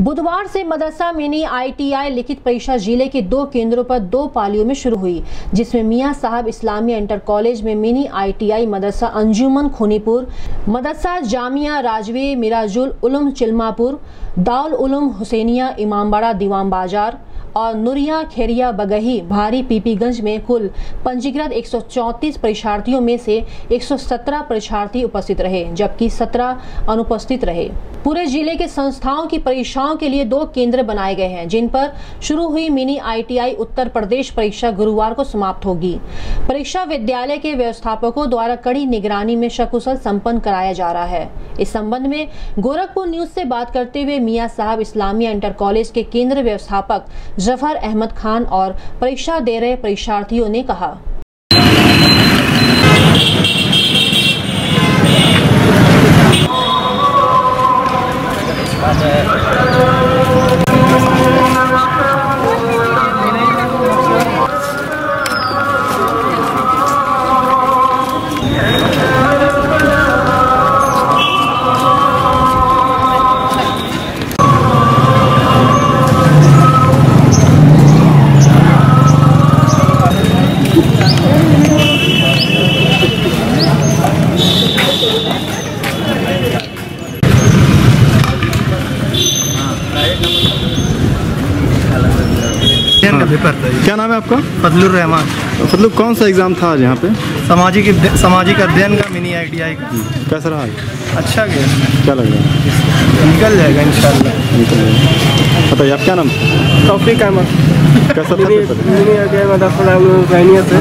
बुधवार से मदरसा mini ITI लिखित परीक्षा ज़िले के दो केंद्रों पर दो पालियों में शुरू हुई, जिसमें मियाँ साहब इस्लामिया इंटर कॉलेज में मिनी आईटीआई मदरसा अंजुमन खोनीपुर, मदरसा जामिया राजवी मिराजुल उलम चिल्मापुर, दाउल उलम हुसैनिया इमामबाड़ा दीवान बाज़ार और नुरिया खेरिया बगही भारी पीपीगंज में कुल पंजीकृत 134 परीक्षार्थियों में से 117 परीक्षार्थी उपस्थित रहे, जबकि 17 अनुपस्थित रहे। पूरे ज़िले के संस्थाओं की परीक्षाओं के लिए दो केंद्र बनाए गए हैं, जिन पर शुरू हुई मिनी आईटीआई उत्तर प्रदेश परीक्षा गुरुवार को समाप्त होगी। परीक्षा विद्यालय के व्यवस्थापकों द्वारा कड़ी निगरानी में सकुशल संपन्न कराया जा रहा है। इस संबंध में गोरखपुर न्यूज़ से बात करते हुए मियाँ साहब इस्लामिया इंटर कॉलेज के केंद्र व्यवस्थापक ज़फ़र अहमद खान और परीक्षा दे रहे परीक्षार्थियों ने कहा। क्या नाम है आपका? फजलुर रहमान मतलब कौन सा एग्ज़ाम था आज यहाँ पे? सामाजिक सामाजिक अध्ययन का मिनी आईटीआई का। कैसा रहा? अच्छा गया। क्या लग रहा है? निकल जाएगा इंशाल्लाह। निकल जाएगा। बताइए आप क्या नाम? टॉपिक अहमद। कैसा था मिनी मदरसा हुसैनिया से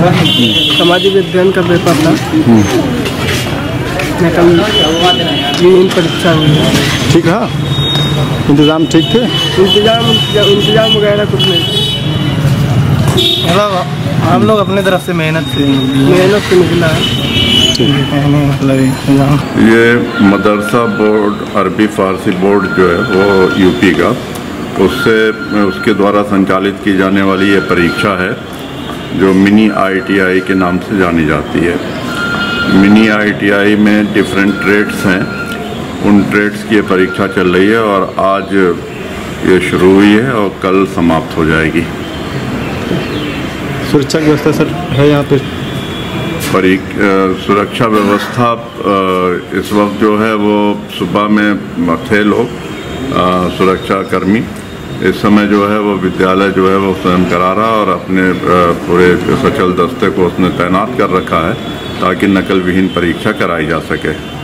सामाजिक अध्ययन का पेपर था। मैं कल यूनियन परीक्षा हुई। है। ठीक रहा? इंतज़ाम ठीक थे? इंतज़ाम इंतज़ाम वगैरह कुछ नहीं। मतलब हम लोग अपने तरफ़ से मेहनत से मेहनत से निकला है। मतलब ये मदरसा बोर्ड, अरबी फ़ारसी बोर्ड जो है, वो यूपी का। उससे, उसके द्वारा संचालित की जाने वाली ये परीक्षा है, जो मिनी आईटीआई के नाम से जानी जाती है। मिनी आईटीआई में डिफरेंट ट्रेड्स हैं। उन ट्रेड्स की ये परीक्षा चल रही है और आज ये शुरू हुई है और कल समाप्त हो जाएगी। सुरक्षा व्यवस्था सर है यहाँ पे? अ, सुरक्षा व्यवस्था इस वक्त जो है वो सुबह में थे लोग सुरक्षा कर्मी। इस समय जो है वो विद्यालय जो है वो स्वयं करा रहा और अपने पूरे सचल दस्ते को उसने तैनात कर रखा है ताकि नकल विहीन परीक्षा कराई जा सके।